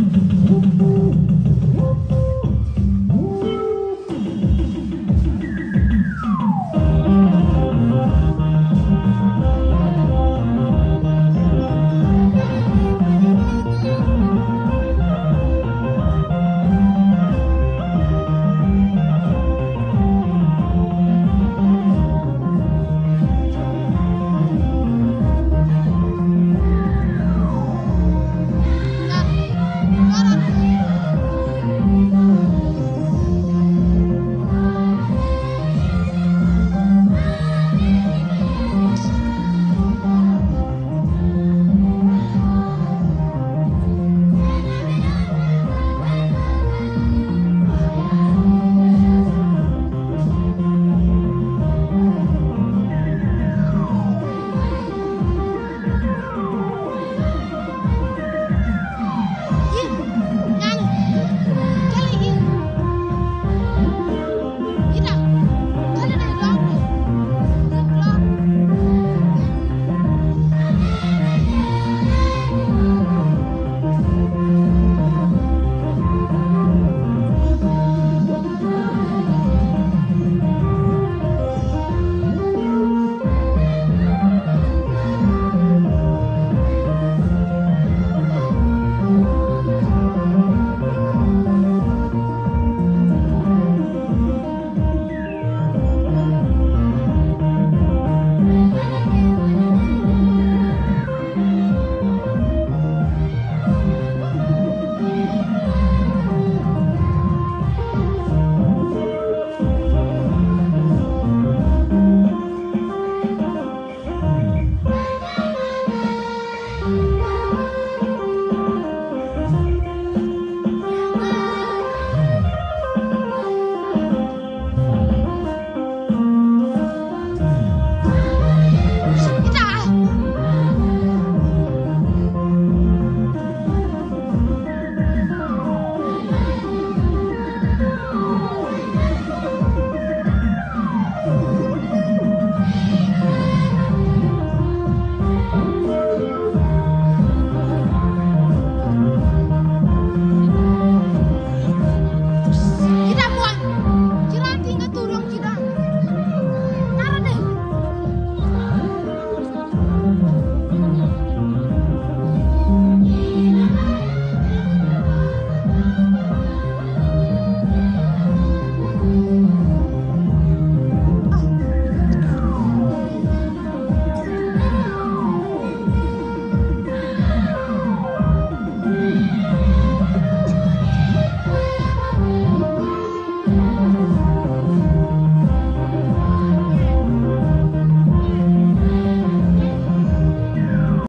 Mm-hmm.